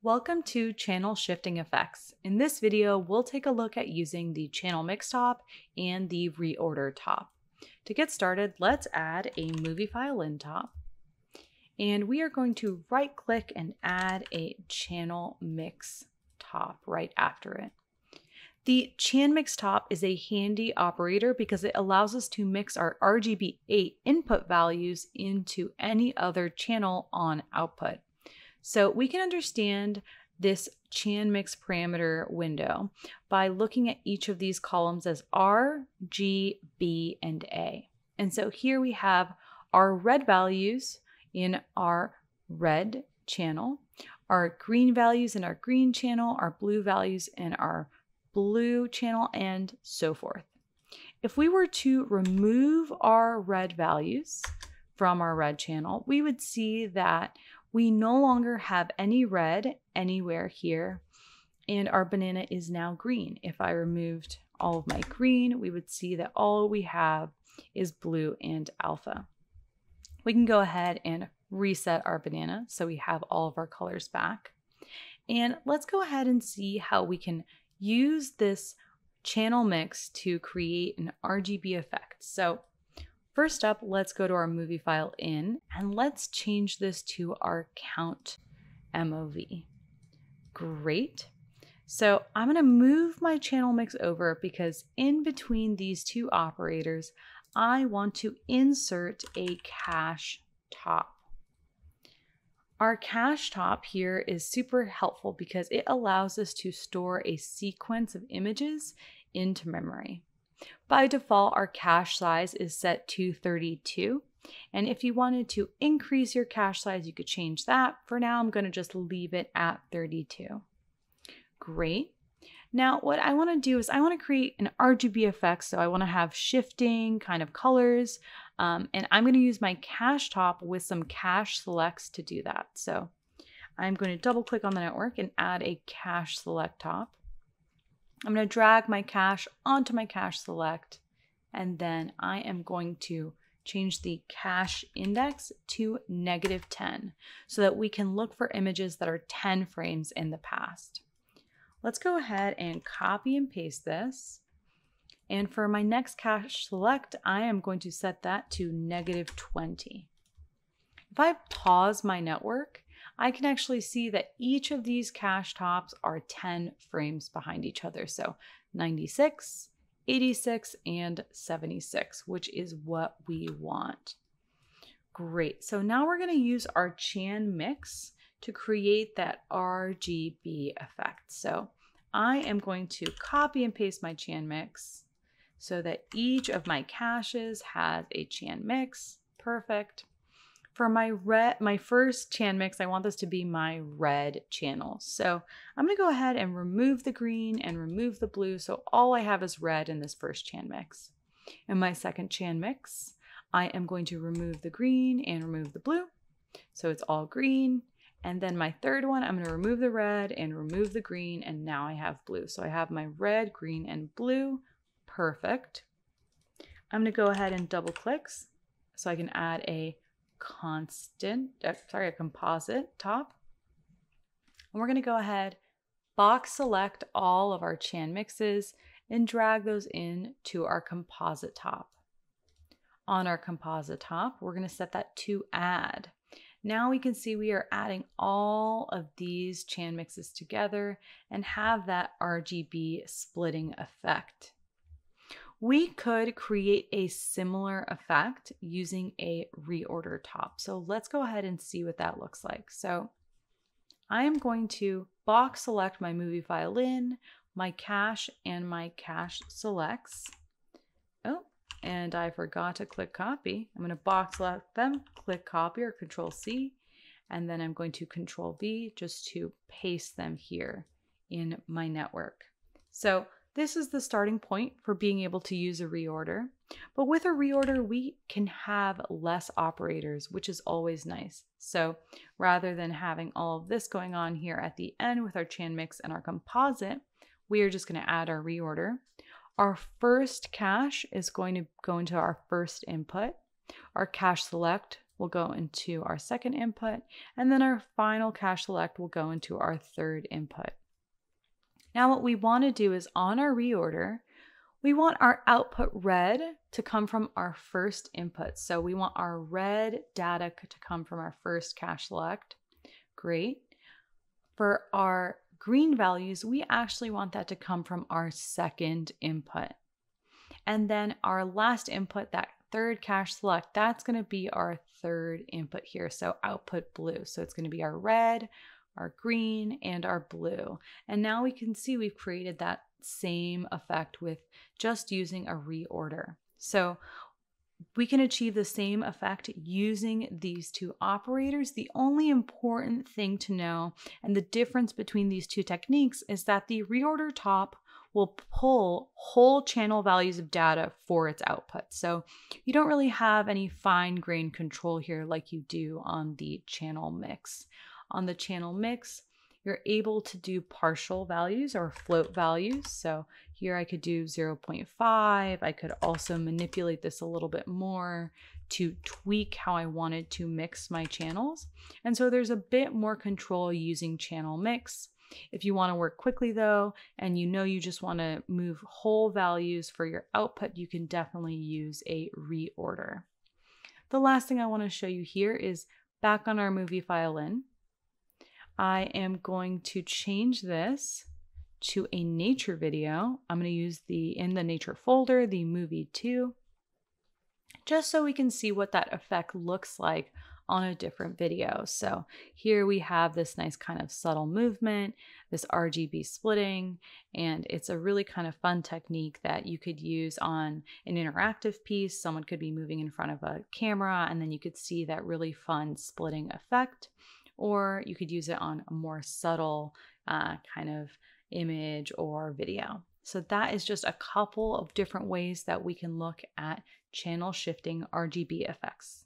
Welcome to Channel Shifting Effects. In this video, we'll take a look at using the channel mix top and the reorder top. To get started, let's add a movie file in top. And we are going to right click and add a channel mix top right after it. The Chan Mix Top is a handy operator because it allows us to mix our RGBA input values into any other channel on output. So we can understand this Chan Mix parameter window by looking at each of these columns as R, G, B, and A. And so here we have our red values in our red channel, our green values in our green channel, our blue values in our blue channel, and so forth. If we were to remove our red values from our red channel, we would see that we no longer have any red anywhere here, and our banana is now green. If I removed all of my green, we would see that all we have is blue and alpha. We can go ahead and reset our banana so we have all of our colors back. And let's go ahead and see how we can use this channel mix to create an RGB effect. So first up, let's go to our movie file in and let's change this to our count MOV. Great. So I'm going to move my channel mix over because in between these two operators, I want to insert a cache top. Our cache top here is super helpful because it allows us to store a sequence of images into memory. By default, our cache size is set to 32. And if you wanted to increase your cache size, you could change that. For now, I'm going to just leave it at 32. Great. Now, what I want to do is I want to create an RGB effect. So I want to have shifting kind of colors. Um, and I'm going to use my cache top with some cache selects to do that. So I'm going to double click on the network and add a cache select top. I'm going to drag my cache onto my cache select, and then I am going to change the cache index to negative 10 so that we can look for images that are 10 frames in the past. Let's go ahead and copy and paste this. And for my next cache select, I am going to set that to negative 20. If I pause my network, I can actually see that each of these cache tops are 10 frames behind each other. So 96, 86, and 76, which is what we want. Great. So now we're going to use our Chan mix to create that RGB effect. So I am going to copy and paste my Chan mix so that each of my caches has a Chan mix. Perfect. For my red, my first Chan mix, I want this to be my red channel. So I'm gonna go ahead and remove the green and remove the blue. So all I have is red in this first Chan mix. In my second Chan mix, I am going to remove the green and remove the blue. So it's all green. And then my third one, I'm gonna remove the red and remove the green, and now I have blue. So I have my red, green, and blue Perfect. I'm going to go ahead and double clicks so I can add a constant, uh, sorry, a composite top. And we're going to go ahead, box select all of our Chan mixes and drag those in to our composite top. On our composite top, we're going to set that to add. Now we can see we are adding all of these Chan mixes together and have that RGB splitting effect. We could create a similar effect using a reorder top. So let's go ahead and see what that looks like. So I am going to box select my movie file in, my cache, and my cache selects. Oh, and I forgot to click copy. I'm going to box select them, click copy or control C, and then I'm going to control V just to paste them here in my network. So this is the starting point for being able to use a reorder. But with a reorder, we can have less operators, which is always nice. So rather than having all of this going on here at the end with our Chan mix and our composite, we are just going to add our reorder. Our first cache is going to go into our first input. Our cache select will go into our second input, and then our final cache select will go into our third input. Now what we want to do is on our reorder, we want our output red to come from our first input. So we want our red data to come from our first cache select. Great. For our green values, we actually want that to come from our second input. And then our last input, that third cache select, that's going to be our third input here. So output blue. So it's going to be our red, our green, and our blue. And now we can see we've created that same effect with just using a reorder. So we can achieve the same effect using these two operators. The only important thing to know and the difference between these two techniques is that the reorder top will pull whole channel values of data for its output. So you don't really have any fine grained control here like you do on the channel mix. On the channel mix, you're able to do partial values or float values. So here I could do 0.5. I could also manipulate this a little bit more to tweak how I wanted to mix my channels. And so there's a bit more control using channel mix. If you want to work quickly though, and you know you just want to move whole values for your output, you can definitely use a reorder. The last thing I want to show you here is back on our movie file in. I am going to change this to a nature video. I'm going to use the in the nature folder, the movie 2, just so we can see what that effect looks like on a different video. So here we have this nice kind of subtle movement, this RGB splitting, and it's a really kind of fun technique that you could use on an interactive piece. Someone could be moving in front of a camera and then you could see that really fun splitting effect. Or you could use it on a more subtle uh, kind of image or video. So that is just a couple of different ways that we can look at channel shifting RGB effects.